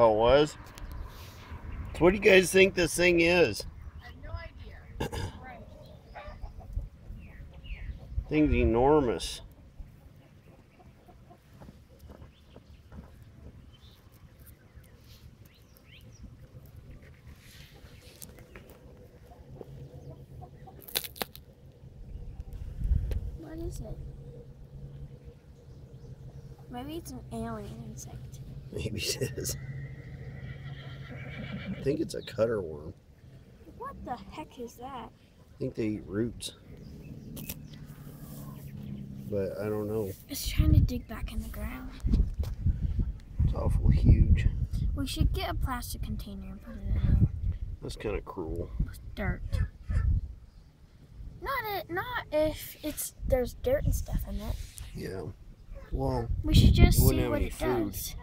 Oh, it was? So what do you guys think this thing is? I have no idea. right. Thing's enormous. What is it? Maybe it's an alien insect. Maybe it is. I think it's a cutter worm. What the heck is that? I think they eat roots. But I don't know. It's trying to dig back in the ground. It's awful huge. We should get a plastic container and put it in there. That's kind of cruel. with dirt. Not it. Not if it's there's dirt and stuff in it. Yeah. Well, We should just see what it food. does.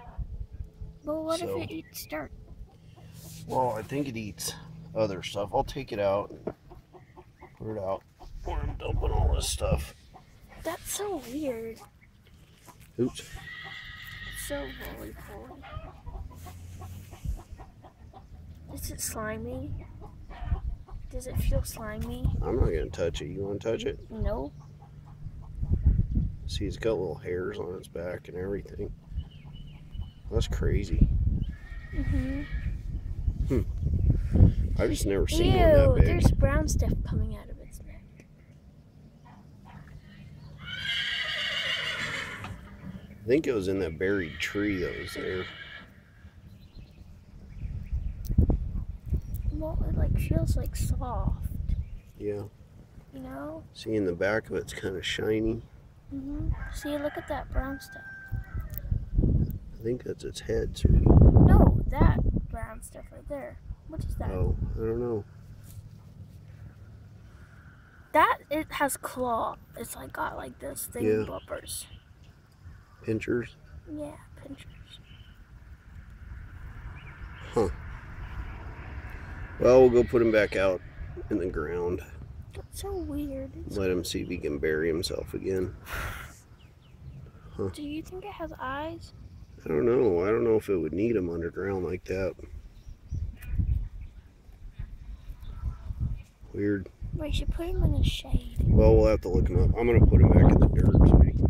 But what So- if it eats dirt? Well, I think it eats other stuff. I'll take it out. Put it out. Where I'm dumping all this stuff. That's so weird. Oops. It's so roly poly. Is it slimy? Does it feel slimy? I'm not gonna touch it. You want to touch it? No. See, it's got little hairs on its back and everything. That's crazy. Mm-hmm. Mhm. I've just never seen Ew. one that big. There's brown stuff coming out of its neck. I think it was in that buried tree that was there. Well, it like feels like soft. Yeah. You know? See, in the back of it's kind of shiny. Mhm. See, look at that brown stuff. I think that's its head, too. No, that brown stuff right there. What is that? Oh, I don't know. That it has claw. It's like got like this thing Yeah. bumpers. Pinchers. Yeah, pinchers. Huh. Well, we'll go put him back out in the ground. That's so weird. It's- Let him see if he can bury himself again. Do you think it has eyes? I don't know. I don't know if it would need him underground like that. Weird. We should put him in the shade. Well, we'll have to look him up. I'm gonna put him back in the dirt, sweetie.